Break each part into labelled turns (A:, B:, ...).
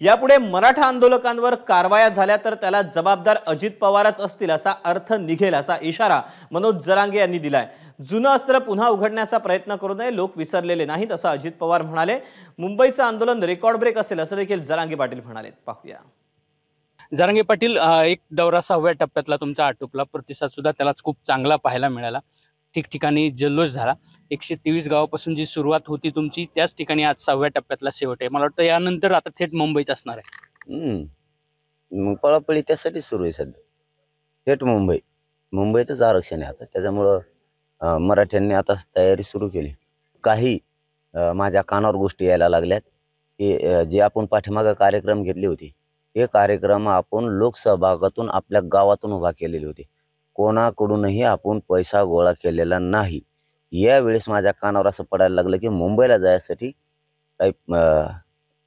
A: यापुढे मराठा आंदोलकांवर कारवाया झाल्या तर त्याला जबाबदार अजित पवारच असतील असा अर्थ निघेल असा इशारा मनोज जरांगे यांनी दिलाय. जुनं अस्त्र पुन्हा उघडण्याचा प्रयत्न करू नये लोक विसरलेले नाहीत असं अजित पवार म्हणाले. मुंबईचं आंदोलन रेकॉर्ड ब्रेक असेल असं देखील जरांगे पाटील म्हणाले पाहूया.
B: जरांगे पाटील एक दौरा सहाव्या टप्प्यातला तुमचा आटोपला. प्रतिसाद सुद्धा त्यालाच खूप चांगला पाहायला मिळाला. ठिकठिकाणी जल्लोष झाला. एकशे तेवीस गावापासून जी सुरुवात होती तुमची त्याच ठिकाणी आज सहाव्या टप्प्यातला शेवट आहे. मला वाटतं यानंतर आता थेट मुंबईच असणार आहे.
C: मग पळापळी त्यासाठीच सुरू आहे सध्या. थेट मुंबई. मुंबईतच आरक्षण आहे आता. त्याच्यामुळं मराठ्यांनी आता तयारी सुरू केली. काही माझ्या कानावर गोष्टी यायला लागल्यात की जे आपण पाठीमागं कार्यक्रम घेतले होते हे कार्यक्रम आपण लोकसहभागातून आपल्या गावातून उभा केलेले होते. कोणाकडूनही आपण पैसा गोळा केलेला नाही. यावेळेस माझ्या कानावर असं पडायला लागलं की मुंबईला जायसाठी काही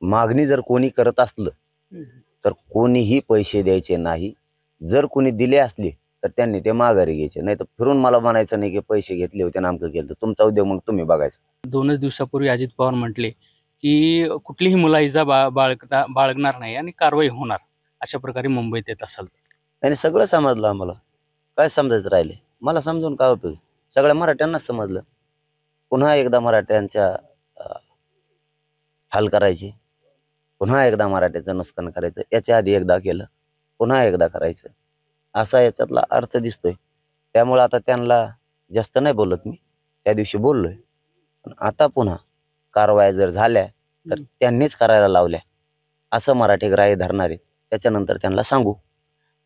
C: मागणी जर कोणी करत असलं तर कोणीही पैसे द्यायचे नाही. जर कोणी दिले असले तर त्यांनी ते माघारी घ्यायचे. नाही तर फिरून मला म्हणायचं नाही की पैसे घेतले होते नामकं केलं तर तुमचा उद्योग मग तुम्ही बघायचा.
B: दोनच दिवसापूर्वी अजित पवार म्हटले की कुठलीही मुलाइजा बा बाळगता बाळगणार नाही आणि कारवाई होणार अशा प्रकारे मुंबईत येत असाल.
C: त्याने सगळं समजलं आम्हाला. काय समजायचं राहिले? मला समजून काय उपयोग? सगळ्या मराठ्यांनाच समजलं. पुन्हा एकदा मराठ्यांच्या हाल करायचे. पुन्हा एकदा मराठ्याचं नुकसान करायचं. याच्या आधी एकदा केलं. पुन्हा एकदा करायचं. असा याच्यातला अर्थ दिसतोय. त्यामुळे आता त्यांना जास्त नाही बोलत मी. त्या दिवशी बोललोय. पण आता पुन्हा कारवाया जर झाल्या तर. त्यांनीच करायला लावल्या. असं मराठी ग्राह्य धरणार. आहेत त्याच्यानंतर त्यांना सांगू.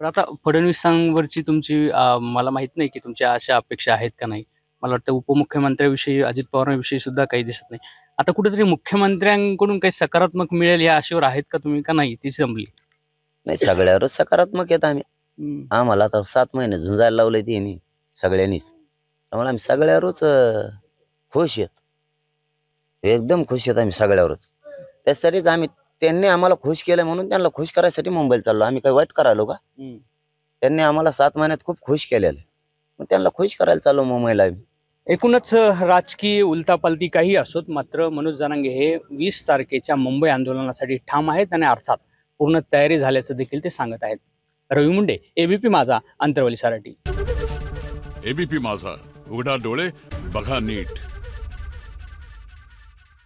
B: पण आता फडणवीसांवरची तुमची अ, मला माहीत नाही की तुमच्या अशा अपेक्षा आहेत का नाही. मला वाटतं उपमुख्यमंत्र्याविषयी अजित पवारांविषयी सुद्धा काही दिसत नाही. आता कुठेतरी मुख्यमंत्र्यांकडून काही सकारात्मक मिळेल या आशेवर आहेत का तुम्ही का नाही? ती जमली
C: नाही सगळ्यावरच सकारात्मक येत आम्ही. आम्हाला आता सात महिने झुंजायला लावले त्यांनी सगळ्यांनीच. त्यामुळे आम्ही सगळ्यावरच अं, खुश आहेत. एकदम खुश आहेत आम्ही सगळ्यावरच. त्यासाठीच आम्ही त्यांनी आम्हाला खुश केलं म्हणून त्यांना खुश करायसाठी मुंबईला चाललो. आम्ही काही वाईट करायलो का. त्यांनी आम्हाला सात महिन्यात खूप खुश केलेलं. मग त्यांना खुश करायला चाललो मुंबईला आम्ही.
B: एकूणच राजकीय उलतापालती काही असोत मात्र मनोज जनांगे हे वीस तारखेच्या मुंबई आंदोलनासाठी ठाम आहेत आणि अर्थात पूर्ण तयारी झाल्याचं देखील ते सांगत आहेत. रवी मुंडे एबीपी माझा अंतरवली सराठी
D: एबीपी माझा उघडा डोळे बघा नीट.